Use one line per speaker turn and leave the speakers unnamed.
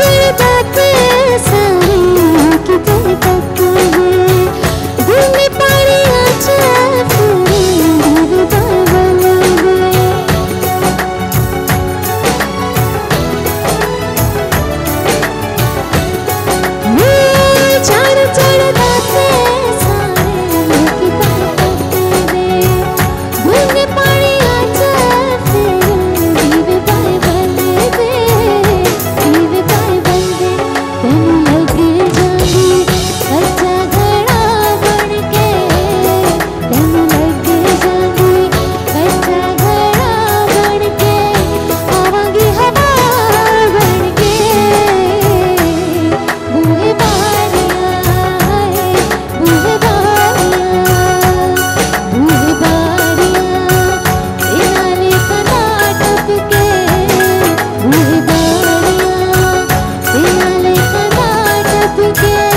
जे बातें सारी कितनी 明天